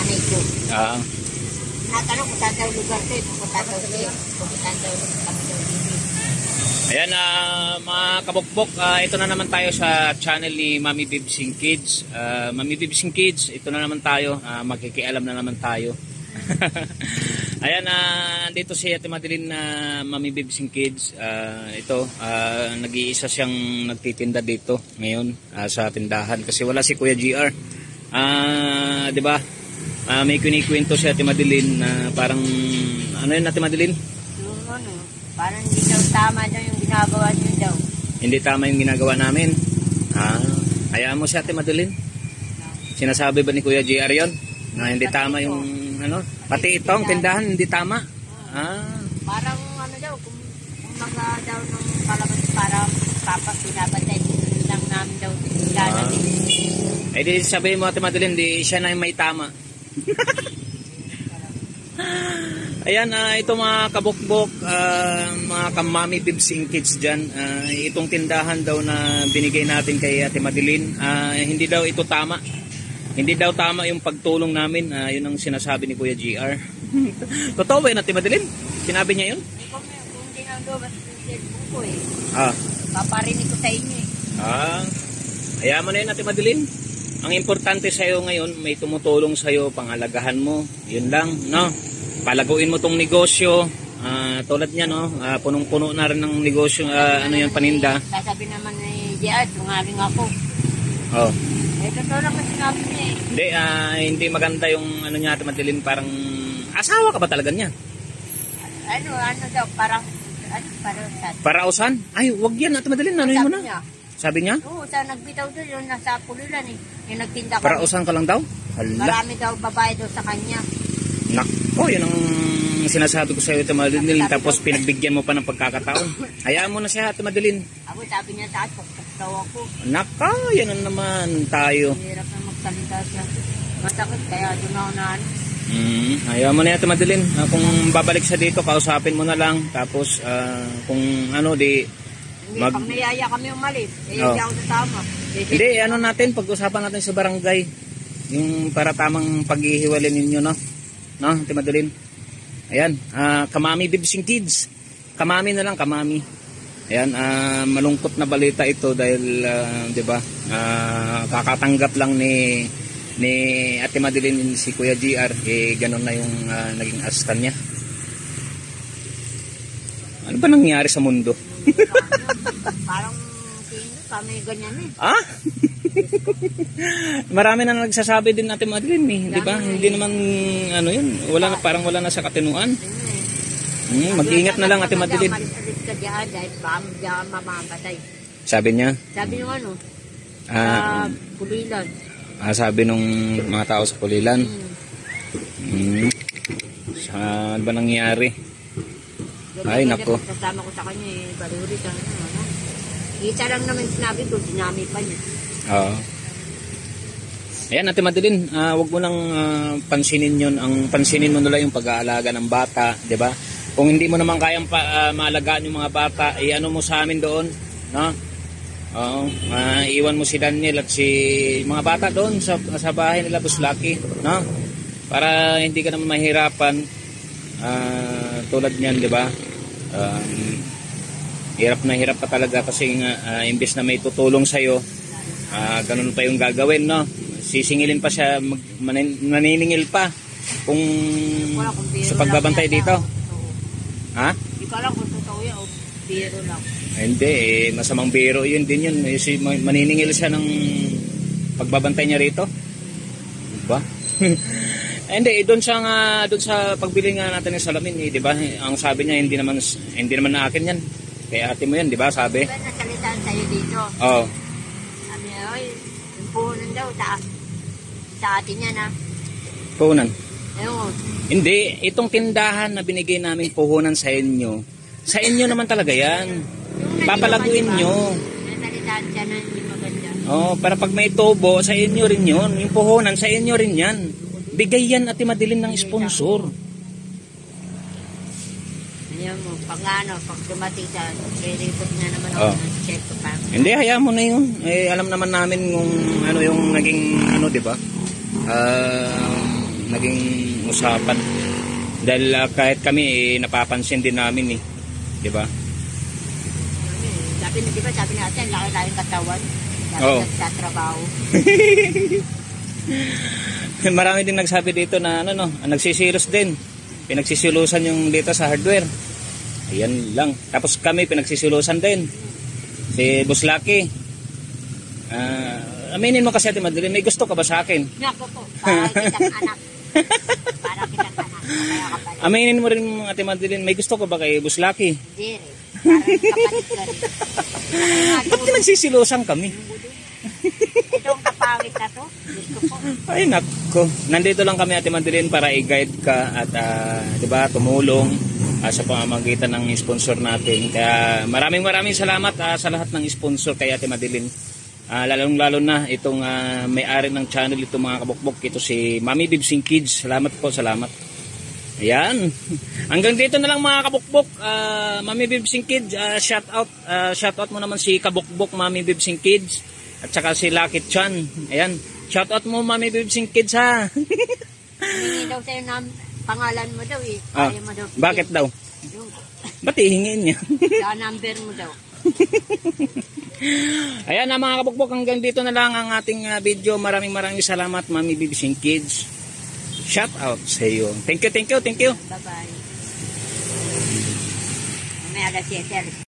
nanay ko. Ah, Natanong kung saan daw lugar ko, eh, pupunta daw. Pupunta daw kami daw. Ayan ah, mga kabukbok, ah, ito na naman tayo sa channel ni Mami Bibsing Kids. Ah, Mami Bibsing Kids, ito na naman tayo, ah, magkikialam na naman tayo. Ayan, ah, dito si Ate Madeline na Mami Bibsing Kids. Ah, ito, ah, nag-iisa siyang nagtitinda dito ngayon ah, sa tindahan kasi wala si Kuya GR. Ah, 'di ba? Ah, may kinikwento si Ate Madeline na parang ano yun Ate Madeline? Yung ano, parang hindi daw tama daw yung ginagawa niyo daw. Hindi tama yung ginagawa namin. Ah, hayaan mo si Ate Madeline. Sinasabi ba ni Kuya JR yon na hindi tama yung ano? Pati itong tindahan hindi tama. Ah, Parang ano daw, kung, kung mga daw ng kalabas para papas pinapatay lang namin daw tindahan Ah. eh di sabihin mo Ate Madeline, di siya na yung may tama. Ayan, ah, ito mga kabukbok, ah, mga kamami bibsing kids dyan. ah, itong tindahan daw na binigay natin kay Ate Madeline, ah, hindi daw ito tama. Hindi daw tama yung pagtulong namin. ah, yun ang sinasabi ni Kuya GR. Totoo ba yun, Ate Madeline? Sinabi niya yun? Kung, ginagawa ko eh, Ah. paparinig ko sa inyo eh. Ah. Hayaan mo na yun, Ate Madeline. Ang importante sa'yo ngayon, may tumutulong sa'yo, pangalagahan mo. Yun lang, no? Palaguin mo tong negosyo. Ah, tulad niya, no? Ah, punong-puno na rin ng negosyo, ah, ano yan, paninda. Sasabi naman ni Diaz, tungaling ako. Oh. Eh, totoo lang ang sinabi niya eh. Hindi, ah, hindi maganda yung ano niya, Madeline, parang asawa ka ba talaga niya? Ano, ano daw, parang, ano, parang sa... Para usan? Ay, wag yan, Ate Madeline, ano mo Sabi na? niya, Sabi niya? Oo, sa nagbitaw doon, yung nasa pulilan eh. Yung nagtinda Para kami. usan ka lang daw? Hala. Marami daw babae daw sa kanya. Nako, yun ang sinasabi ko sa iyo, Ate Madeline. Tapos pinagbigyan mo pa ng pagkakataon. Hayaan mo na siya, Ate Madeline. Ako, sabi niya sa akin, pukpuk daw ako. Naka, yan na naman tayo. Hirap na magsalita siya. Masakit, kaya doon ako na ano. Mm, hayaan mo na Ate Madeline. Ah, kung babalik siya dito, kausapin mo na lang. Tapos, ah, kung ano, di... Hindi, Mag- pag niyaya kami umalis, eh, Oh. hindi ako tatama. Eh, Hindi, ano natin, pag-usapan natin sa barangay. Yung para tamang paghihiwalay ninyo, no? No, Ate Madeline? Ayan, ah, kamami bibsing kids. Kamami na lang, kamami. Ayan, ah, malungkot na balita ito dahil, ah, 'di ba? ah, kakatanggap lang ni ni Ate Madeline si Kuya GR, eh ganun na yung ah, naging asta niya. Ano ba nangyari sa mundo? Parang kami ganyan eh. Ah? Marami na nagsasabi din natin Madeline eh, di ba? Hindi naman ano yun, wala na parang wala na sa katinuan. Hmm, mag-ingat na lang Ate Madeline. Malis-alis ka diyan dahil baka diyan mamamatay. Sabi niya, Sabi nung ano, ah, sa pulilan. ah, sabi nung mga tao sa Pulilan. Hmm. Hmm. Sa ano ba nangyari? Ay, nako. Kasama ko sa kanya eh, balurit ang ano, ano. Isa lang naman sinabi ko, dinami pa niya. Oo. Ayan, Ate Madeline, ah, wag mo nang ah, pansinin yun. Ang pansinin mo nila yung pag-aalaga ng bata, di ba? Kung hindi mo naman kayang pa, ah, maalagaan yung mga bata, eh ano mo sa amin doon, no? Oo, ah, iwan mo si Daniel at si mga bata doon sa, sa bahay nila Buslaki, no? Para hindi ka naman mahirapan ah, tulad niyan, di ba? Um, hirap na hirap pa talaga kasi nga ah, imbes na may tutulong sa'yo, Ah, ganun pa yung gagawin, no? Sisingilin pa siya, mag, manin, naniningil pa kung sa pagbabantay dito. Ha? Hindi ko alam kung totoo yan o biro lang. Hindi, eh, masamang biro yun din yun. Eh, si, ma- maniningil siya ng pagbabantay niya rito. Diba? Eh, Hindi, doon sa nga, doon sa pagbili nga natin ng salamin, eh, 'di ba? Ang sabi niya hindi naman hindi naman na akin 'yan. Kaya ate mo 'yan, 'di ba? Sabi. Diba nasalitaan sa'yo dito? Oh. Sabi niya, oy, yung puhunan daw sa, sa atin yan ha. Puhunan. Ayun, Hindi, itong tindahan na binigay namin puhunan sa inyo. Sa inyo naman talaga 'yan. Papalaguin nyo. Nasalitaan siya na hindi maganda. Oh, para pag may tubo, sa inyo rin 'yon. Yung puhunan sa inyo rin 'yan. Bigay yan at Madeline ng sponsor. Ayan mo, pag ano, pag dumating sa, re-report na naman ako Oh. ng check ko pa. Hindi, hayaan mo na yun. Eh, alam naman namin kung ano yung naging, ano, di ba? Ah, naging usapan. Dahil ah, kahit kami, eh, napapansin din namin eh. Di ba? Sabi na, di ba, sabi natin, laki tayong katawan. Sabi Oo. nagtatrabaho. Marami din nagsabi dito na ano no, nagsisilos din. Pinagsisilusan yung dito sa hardware. Ayan lang. Tapos kami pinagsisilusan din. Si Boss Lucky. Ah, aminin mo kasi Ate Madeline, may gusto ka ba sa akin? Nako po, para kitang anak. Para kitang anak. Kaya. Aminin mo rin Ate Madeline, may gusto ka ba kay Boss Lucky? Hindi. Parang kapatid ka rin. Ba't pinagsisilusan kami? Kapangit na to. Ay nako. Nandito lang kami Ate Madeline para i-guide ka at ah, 'di ba tumulong ah, sa pamamagitan ng sponsor natin. Kaya maraming maraming salamat ah, sa lahat ng sponsor kay Ate Madeline. Ah, lalong lalo na itong ah, may-ari ng channel itong mga kabukbok ito si Mami Bibsing Kids. Salamat po, salamat. Ayan. Hanggang dito na lang mga kabukbok. Ah, Mami Bibsing Kids, ah, shout out ah, shout out mo naman si Kabukbok Mami Bibsing Kids at saka si Lucky Chan. Ayan. Shout out mo Mami Bibsing Kids ha. Hindi daw sa'yo na pangalan mo daw eh. Ah, mo daw. bakit daw? Yung, Ba't ihingin niya? Sa number mo daw. Ayan na mga kabukbok, hanggang dito na lang ang ating ah, video. Maraming maraming salamat Mami Bibsing Kids. Shout out sa iyo. Thank you, thank you, thank you. Bye-bye. May alas 7.